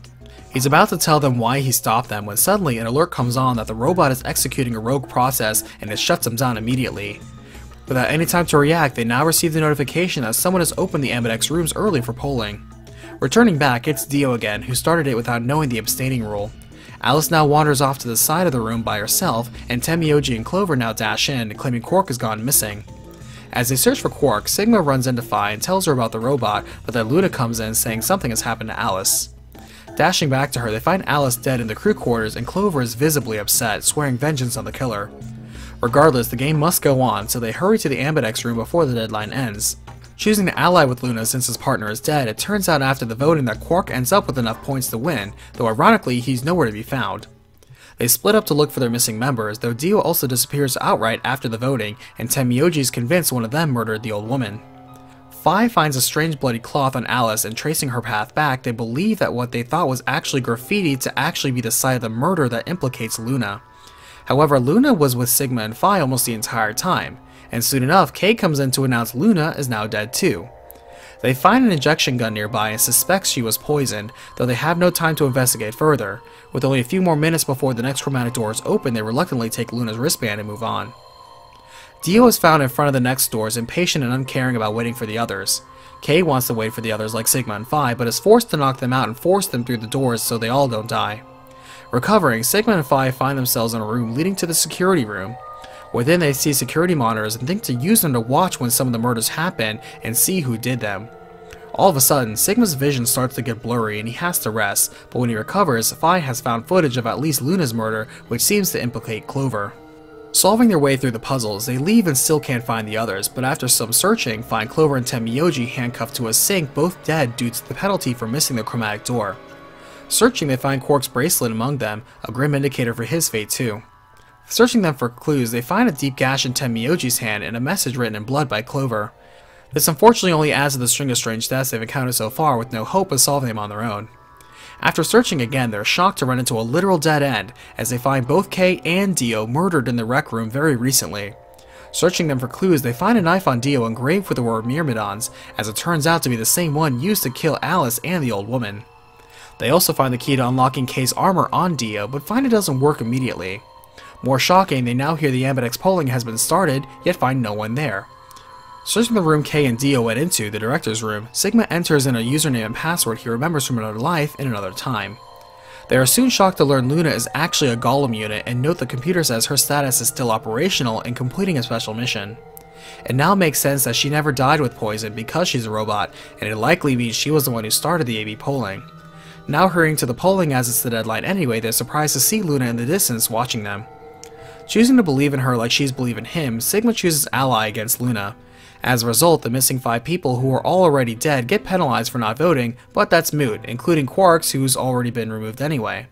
He's about to tell them why he stopped them when suddenly an alert comes on that the robot is executing a rogue process and it shuts them down immediately. Without any time to react, they now receive the notification that someone has opened the Ambidex rooms early for polling. Returning back, it's Dio again, who started it without knowing the abstaining rule. Alice now wanders off to the side of the room by herself, and Tenmyouji and Clover now dash in, claiming Quark has gone missing. As they search for Quark, Sigma runs into Phi and tells her about the robot, but then Luna comes in saying something has happened to Alice. Dashing back to her, they find Alice dead in the crew quarters and Clover is visibly upset, swearing vengeance on the killer. Regardless, the game must go on, so they hurry to the Ambidex room before the deadline ends. Choosing to ally with Luna since his partner is dead, it turns out after the voting that Quark ends up with enough points to win, though ironically he's nowhere to be found. They split up to look for their missing members, though Dio also disappears outright after the voting, and Tenmyouji is convinced one of them murdered the old woman. Phi finds a strange bloody cloth on Alice and tracing her path back, they believe that what they thought was actually graffiti to actually be the site of the murder that implicates Luna. However, Luna was with Sigma and Phi almost the entire time, and soon enough, K comes in to announce Luna is now dead too. They find an injection gun nearby and suspect she was poisoned, though they have no time to investigate further. With only a few more minutes before the next chromatic doors open, they reluctantly take Luna's wristband and move on. Dio is found in front of the next doors, impatient and uncaring about waiting for the others. K wants to wait for the others like Sigma and Phi, but is forced to knock them out and force them through the doors so they all don't die. Recovering, Sigma and Phi find themselves in a room leading to the security room. Within, they see security monitors and think to use them to watch when some of the murders happen and see who did them. All of a sudden, Sigma's vision starts to get blurry and he has to rest, but when he recovers, Phi has found footage of at least Luna's murder, which seems to implicate Clover. Solving their way through the puzzles, they leave and still can't find the others, but after some searching, find Clover and Tenmyouji handcuffed to a sink, both dead due to the penalty for missing the chromatic door. Searching, they find Quark's bracelet among them, a grim indicator for his fate too. Searching them for clues, they find a deep gash in Tenmyouji's hand and a message written in blood by Clover. This unfortunately only adds to the string of strange deaths they've encountered so far with no hope of solving them on their own. After searching again, they're shocked to run into a literal dead end, as they find both K and Dio murdered in the rec room very recently. Searching them for clues, they find a knife on Dio engraved with the word Myrmidons, as it turns out to be the same one used to kill Alice and the old woman. They also find the key to unlocking K's armor on Dio, but find it doesn't work immediately. More shocking, they now hear the Ambidex polling has been started, yet find no one there. Searching the room K and Dio went into, the director's room, Sigma enters in a username and password he remembers from another life in another time. They are soon shocked to learn Luna is actually a Golem unit and note the computer says her status is still operational and completing a special mission. It now makes sense that she never died with poison because she's a robot, and it likely means she was the one who started the AB polling. Now hurrying to the polling as it's the deadline anyway, they're surprised to see Luna in the distance watching them. Choosing to believe in her like she's believing him, Sigma chooses ally against Luna. As a result, the missing five people who are all already dead get penalized for not voting, but that's moot, including Quarks who's already been removed anyway.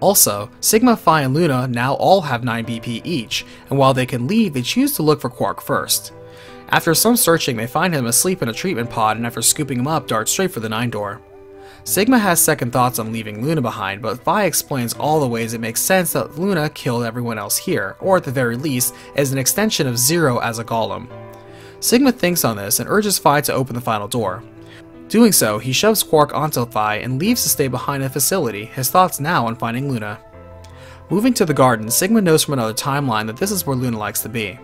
Also, Sigma, Phi, and Luna now all have 9 BP each, and while they can leave, they choose to look for Quark first. After some searching, they find him asleep in a treatment pod and after scooping him up, dart straight for the 9 door. Sigma has second thoughts on leaving Luna behind, but Phi explains all the ways it makes sense that Luna killed everyone else here, or at the very least, as an extension of Zero as a golem. Sigma thinks on this and urges Phi to open the final door. Doing so, he shoves Quark onto Phi and leaves to stay behind the facility, his thoughts now on finding Luna. Moving to the garden, Sigma knows from another timeline that this is where Luna likes to be.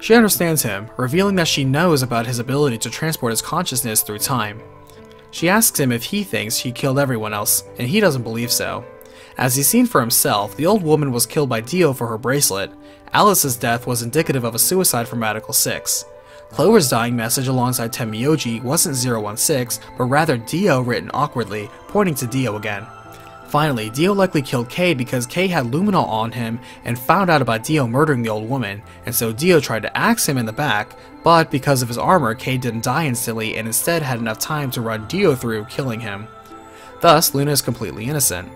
She understands him, revealing that she knows about his ability to transport his consciousness through time. She asks him if he thinks he killed everyone else, and he doesn't believe so. As he's seen for himself, the old woman was killed by Dio for her bracelet. Alice's death was indicative of a suicide from Radical 6. Clover's dying message alongside Tenmyouji wasn't 016, but rather Dio written awkwardly, pointing to Dio again. Finally, Dio likely killed K because K had luminol on him and found out about Dio murdering the old woman, and so Dio tried to axe him in the back, but because of his armor, K didn't die instantly and instead had enough time to run Dio through, killing him. Thus, Luna is completely innocent.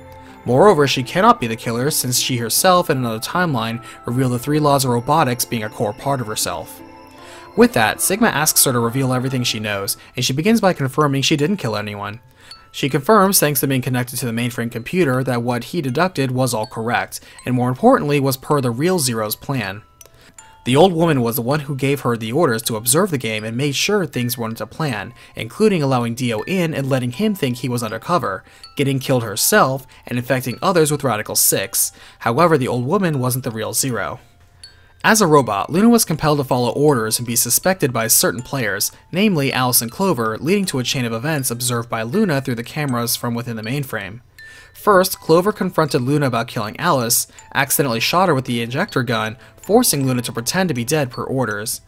Moreover, she cannot be the killer since she herself in another timeline revealed the three laws of robotics being a core part of herself. With that, Sigma asks her to reveal everything she knows, and she begins by confirming she didn't kill anyone. She confirms, thanks to being connected to the mainframe computer, that what he deducted was all correct, and more importantly was per the real Zero's plan. The old woman was the one who gave her the orders to observe the game and made sure things went to plan, including allowing Dio in and letting him think he was undercover, getting killed herself, and infecting others with Radical 6. However, the old woman wasn't the real Zero. As a robot, Luna was compelled to follow orders and be suspected by certain players, namely Alice and Clover, leading to a chain of events observed by Luna through the cameras from within the mainframe. First, Clover confronted Luna about killing Alice, accidentally shot her with the injector gun, forcing Luna to pretend to be dead per orders.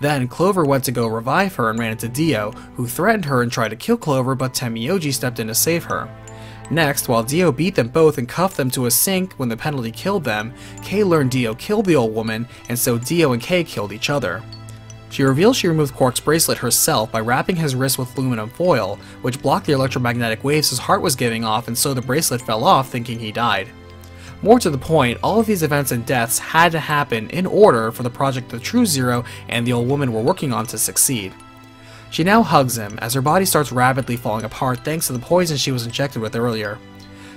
Then, Clover went to go revive her and ran into Dio, who threatened her and tried to kill Clover but Tenmyouji stepped in to save her. Next, while Dio beat them both and cuffed them to a sink when the penalty killed them, K learned Dio killed the old woman, and so Dio and K killed each other. She reveals she removed Quark's bracelet herself by wrapping his wrist with aluminum foil, which blocked the electromagnetic waves his heart was giving off and so the bracelet fell off thinking he died. More to the point, all of these events and deaths had to happen in order for the project the True Zero and the old woman were working on to succeed. She now hugs him as her body starts rapidly falling apart thanks to the poison she was injected with earlier.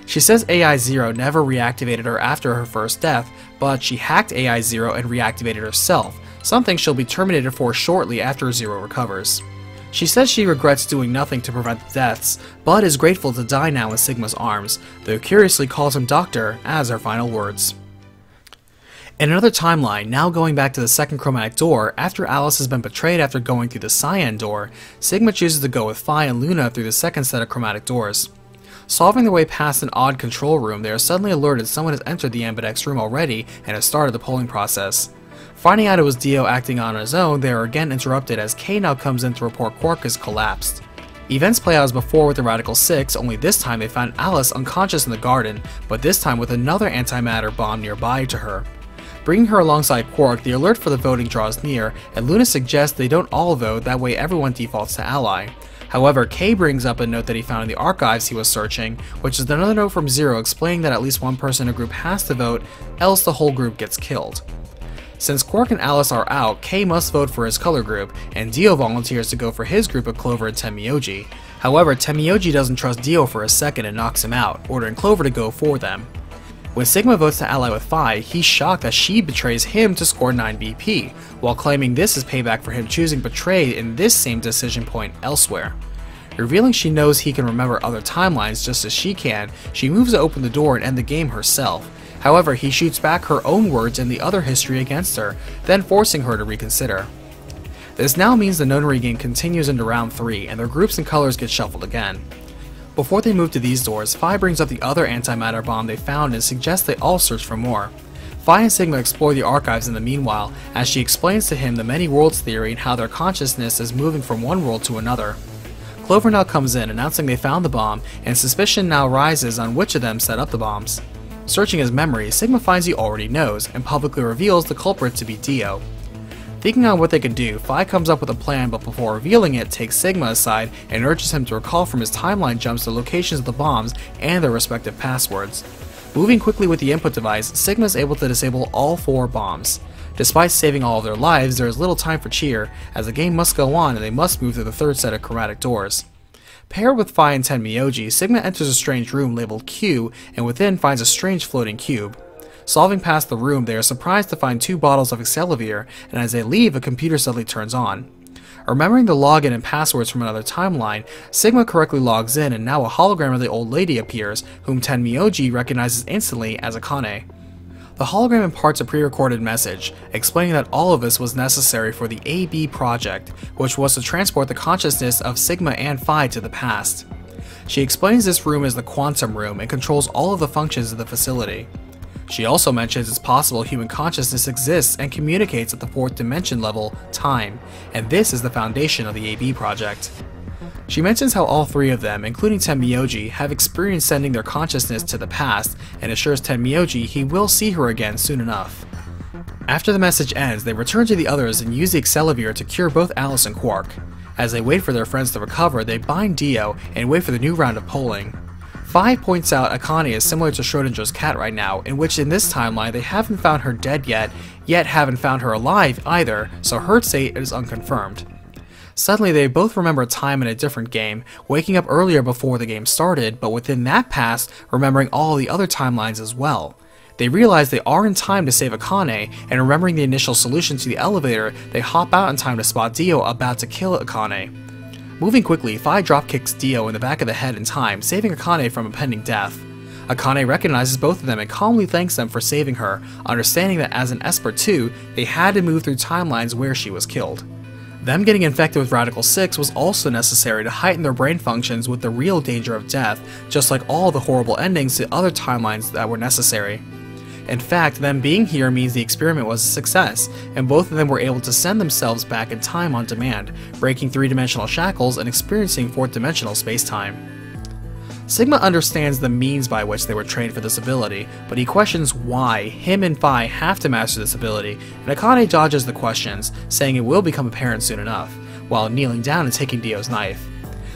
She says AI-0 never reactivated her after her first death, but she hacked AI-0 and reactivated herself, something she'll be terminated for shortly after Zero recovers. She says she regrets doing nothing to prevent the deaths, but is grateful to die now in Sigma's arms, though curiously calls him Doctor as her final words. In another timeline, now going back to the second chromatic door, after Alice has been betrayed after going through the cyan door, Sigma chooses to go with Phi and Luna through the second set of chromatic doors. Solving their way past an odd control room, they are suddenly alerted someone has entered the Ambidex room already and has started the polling process. Finding out it was Dio acting on his own, they are again interrupted as K now comes in to report Quark has collapsed. Events play out as before with the Radical 6, only this time they find Alice unconscious in the garden, but this time with another antimatter bomb nearby to her. Bringing her alongside Quark, the alert for the voting draws near, and Luna suggests they don't all vote, that way everyone defaults to ally. However, Kay brings up a note that he found in the archives he was searching, which is another note from Zero explaining that at least one person in a group has to vote, else the whole group gets killed. Since Quark and Alice are out, K must vote for his color group, and Dio volunteers to go for his group of Clover and Tenmyouji. However, Tenmyouji doesn't trust Dio for a second and knocks him out, ordering Clover to go for them. When Sigma votes to ally with Phi, he's shocked that she betrays him to score 9 BP, while claiming this is payback for him choosing Betray in this same decision point elsewhere. Revealing she knows he can remember other timelines just as she can, she moves to open the door and end the game herself. However, he shoots back her own words and the other history against her, then forcing her to reconsider. This now means the Nonary game continues into round 3 and their groups and colors get shuffled again. Before they move to these doors, Phi brings up the other antimatter bomb they found and suggests they all search for more. Phi and Sigma explore the archives in the meanwhile, as she explains to him the many worlds theory and how their consciousness is moving from one world to another. Clover now comes in, announcing they found the bomb, and suspicion now rises on which of them set up the bombs. Searching his memory, Sigma finds he already knows, and publicly reveals the culprit to be Dio. Thinking on what they could do, Phi comes up with a plan but before revealing it, takes Sigma aside and urges him to recall from his timeline jumps the locations of the bombs and their respective passwords. Moving quickly with the input device, Sigma is able to disable all four bombs. Despite saving all of their lives, there is little time for cheer, as the game must go on and they must move through the third set of chromatic doors. Paired with Phi and Ten Tenmyouji, Sigma enters a strange room labeled Q and within finds a strange floating cube. Solving past the room, they are surprised to find two bottles of Accelavir, and as they leave, a computer suddenly turns on. Remembering the login and passwords from another timeline, Sigma correctly logs in and now a hologram of the old lady appears, whom Tenmyouji recognizes instantly as Akane. The hologram imparts a pre-recorded message, explaining that all of this was necessary for the AB project, which was to transport the consciousness of Sigma and Phi to the past. She explains this room is the quantum room and controls all of the functions of the facility. She also mentions it's possible human consciousness exists and communicates at the fourth dimension level, time, and this is the foundation of the AB project. She mentions how all three of them, including Tenmyouji, have experienced sending their consciousness to the past and assures Tenmyouji he will see her again soon enough. After the message ends, they return to the others and use the Accelavir to cure both Alice and Quark. As they wait for their friends to recover, they bind Dio and wait for the new round of polling. Phi points out Akane is similar to Schrodinger's cat right now, in which in this timeline they haven't found her dead yet, yet haven't found her alive either, so her state is unconfirmed. Suddenly they both remember a time in a different game, waking up earlier before the game started, but within that past, remembering all the other timelines as well. They realize they are in time to save Akane, and remembering the initial solution to the elevator, they hop out in time to spot Dio about to kill Akane. Moving quickly, Phi dropkicks Dio in the back of the head in time, saving Akane from impending death. Akane recognizes both of them and calmly thanks them for saving her, understanding that as an Esper 2, they had to move through timelines where she was killed. Them getting infected with Radical 6 was also necessary to heighten their brain functions with the real danger of death, just like all the horrible endings to other timelines that were necessary. In fact, them being here means the experiment was a success, and both of them were able to send themselves back in time on demand, breaking three-dimensional shackles and experiencing fourth-dimensional space-time. Sigma understands the means by which they were trained for this ability, but he questions why him and Phi have to master this ability, and Akane dodges the questions, saying it will become apparent soon enough, while kneeling down and taking Dio's knife.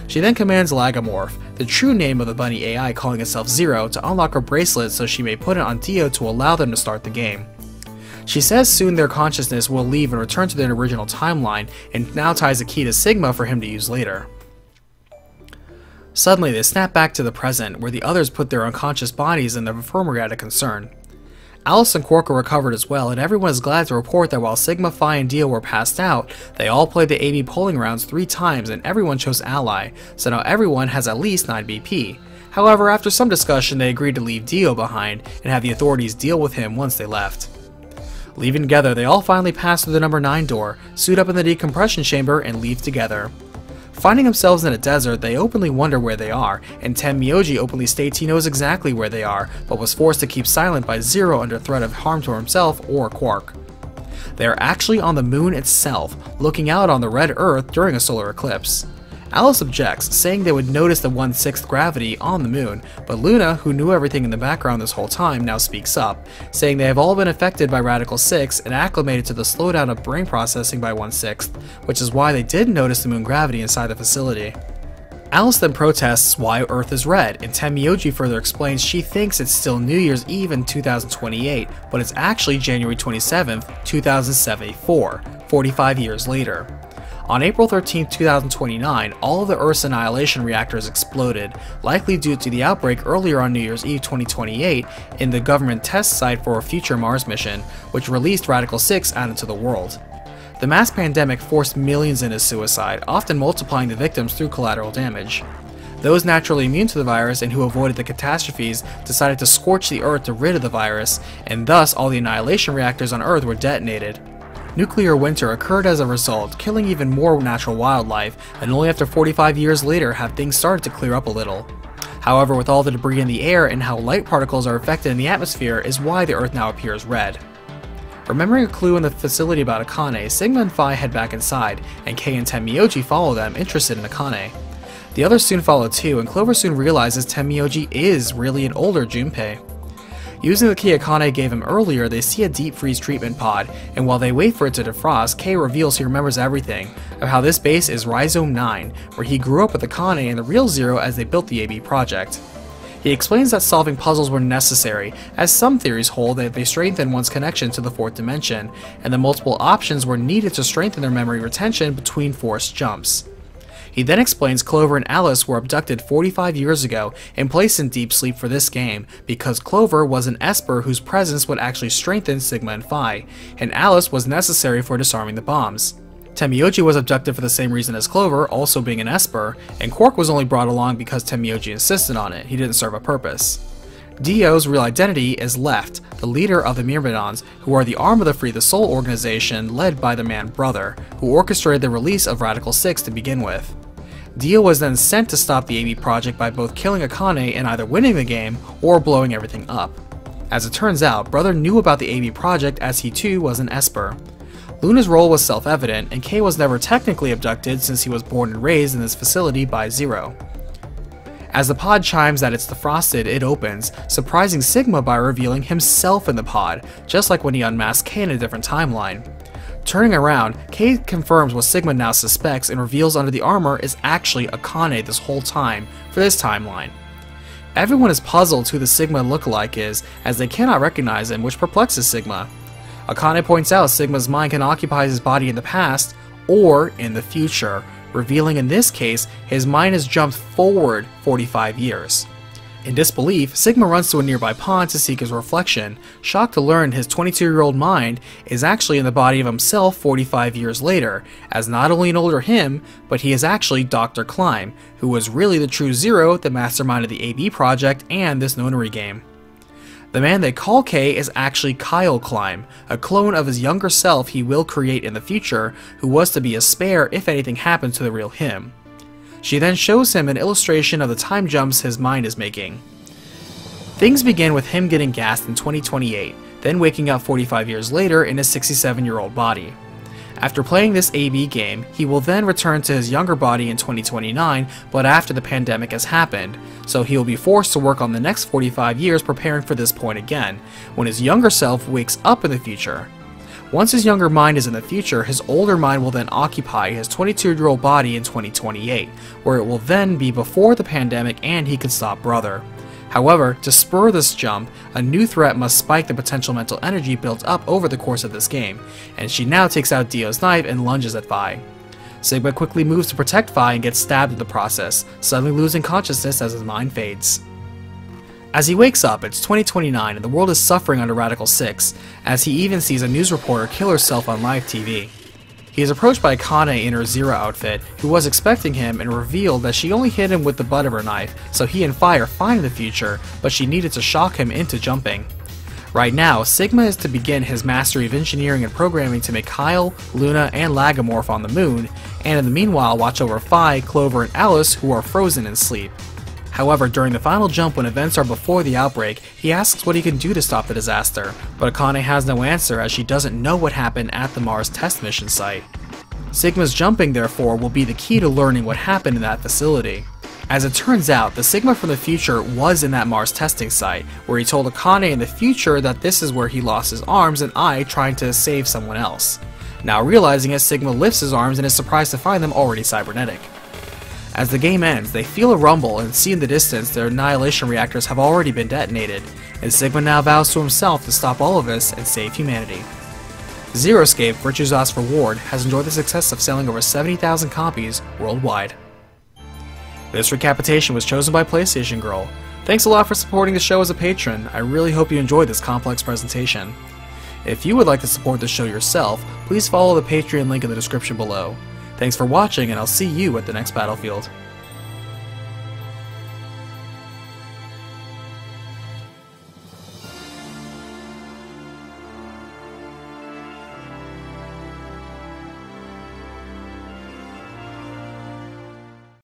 She then commands Lagomorph, the true name of the bunny AI calling itself Zero, to unlock her bracelet so she may put it on Dio to allow them to start the game. She says soon their consciousness will leave and return to their original timeline, and now ties a key to Sigma for him to use later. Suddenly, they snap back to the present, where the others put their unconscious bodies in the infirmary out of concern. Alice and Quark are recovered as well, and everyone is glad to report that while Sigma, Phi, and Dio were passed out, they all played the AB polling rounds three times and everyone chose Ally, so now everyone has at least 9 BP. However, after some discussion, they agreed to leave Dio behind and have the authorities deal with him once they left. Leaving together, they all finally pass through the number 9 door, suit up in the decompression chamber, and leave together. Finding themselves in a desert, they openly wonder where they are, and Ten Tenmyouji openly states he knows exactly where they are, but was forced to keep silent by Zero under threat of harm to himself or Quark. They are actually on the moon itself, looking out on the red Earth during a solar eclipse. Alice objects, saying they would notice the 1 6th gravity on the moon, but Luna, who knew everything in the background this whole time, now speaks up, saying they have all been affected by Radical 6 and acclimated to the slowdown of brain processing by 1 6th, which is why they did notice the moon gravity inside the facility. Alice then protests why Earth is red, and Tenmyouji further explains she thinks it's still New Year's Eve in 2028, but it's actually January 27th, 2074, 45 years later. On April 13, 2029, all of the Earth's annihilation reactors exploded, likely due to the outbreak earlier on New Year's Eve 2028 in the government test site for a future Mars mission, which released Radical 6 out into the world. The mass pandemic forced millions into suicide, often multiplying the victims through collateral damage. Those naturally immune to the virus and who avoided the catastrophes decided to scorch the Earth to rid of the virus, and thus all the annihilation reactors on Earth were detonated. Nuclear winter occurred as a result, killing even more natural wildlife, and only after 45 years later have things started to clear up a little. However, with all the debris in the air and how light particles are affected in the atmosphere is why the Earth now appears red. Remembering a clue in the facility about Akane, Sigma and Phi head back inside, and K and Tenmyouji follow them, interested in Akane. The others soon follow too, and Clover soon realizes Tenmyouji is really an older Junpei. Using the key Akane gave him earlier, they see a deep freeze treatment pod, and while they wait for it to defrost, K reveals he remembers everything, of how this base is Rhizome 9, where he grew up with Akane and the real Zero as they built the AB project. He explains that solving puzzles were necessary, as some theories hold that they strengthen one's connection to the fourth dimension, and the multiple options were needed to strengthen their memory retention between forced jumps. He then explains Clover and Alice were abducted 45 years ago and placed in deep sleep for this game because Clover was an Esper whose presence would actually strengthen Sigma and Phi, and Alice was necessary for disarming the bombs. Tenmyouji was abducted for the same reason as Clover, also being an Esper, and Quark was only brought along because Tenmyouji insisted on it, he didn't serve a purpose. Dio's real identity is Left, the leader of the Myrmidons, who are the arm of the Free the Soul organization led by the man Brother, who orchestrated the release of Radical 6 to begin with. Dio was then sent to stop the AB project by both killing Akane and either winning the game or blowing everything up. As it turns out, Brother knew about the AB project as he too was an Esper. Luna's role was self-evident, and K was never technically abducted since he was born and raised in this facility by Zero. As the pod chimes that it's defrosted, it opens, surprising Sigma by revealing himself in the pod, just like when he unmasked K in a different timeline. Turning around, K confirms what Sigma now suspects and reveals under the armor is actually Akane this whole time for this timeline. Everyone is puzzled who the Sigma lookalike is, as they cannot recognize him, which perplexes Sigma. Akane points out Sigma's mind can occupy his body in the past or in the future, revealing in this case his mind has jumped forward 45 years. In disbelief, Sigma runs to a nearby pond to seek his reflection, shocked to learn his 22 year old mind is actually in the body of himself 45 years later, as not only an older him, but he is actually Dr. Klein, who was really the true Zero, the mastermind of the AB project and this nonary game. The man they call K is actually Kyle Klein, a clone of his younger self he will create in the future, who was to be a spare if anything happened to the real him. She then shows him an illustration of the time jumps his mind is making. Things begin with him getting gassed in 2028, then waking up 45 years later in his 67 year old body. After playing this AB game, he will then return to his younger body in 2029, but after the pandemic has happened, so he will be forced to work on the next 45 years preparing for this point again, when his younger self wakes up in the future. Once his younger mind is in the future, his older mind will then occupy his 22 year old body in 2028, where it will then be before the pandemic and he can stop Brother. However, to spur this jump, a new threat must spike the potential mental energy built up over the course of this game, and she now takes out Dio's knife and lunges at Phi. Sigma quickly moves to protect Phi and gets stabbed in the process, suddenly losing consciousness as his mind fades. As he wakes up, it's 2029 and the world is suffering under Radical 6, as he even sees a news reporter kill herself on live TV. He is approached by Akane in her Zero outfit, who was expecting him and revealed that she only hit him with the butt of her knife, so he and fine in the future, but she needed to shock him into jumping. Right now, Sigma is to begin his mastery of engineering and programming to make Kyle, Luna, and Lagomorph on the moon, and in the meanwhile watch over Phi, Clover, and Alice who are frozen in sleep. However, during the final jump when events are before the outbreak, he asks what he can do to stop the disaster, but Akane has no answer as she doesn't know what happened at the Mars test mission site. Sigma's jumping, therefore, will be the key to learning what happened in that facility. As it turns out, the Sigma from the future was in that Mars testing site, where he told Akane in the future that this is where he lost his arms and eye trying to save someone else. Now realizing it, Sigma lifts his arms and is surprised to find them already cybernetic. As the game ends, they feel a rumble and see in the distance their annihilation reactors have already been detonated, and Sigma now vows to himself to stop all of this and save humanity. Zero Escape Virtue's Reward has enjoyed the success of selling over 70,000 copies worldwide. This recapitation was chosen by PlayStation Girl. Thanks a lot for supporting the show as a patron, I really hope you enjoyed this complex presentation. If you would like to support the show yourself, please follow the Patreon link in the description below. Thanks for watching, and I'll see you at the next battlefield.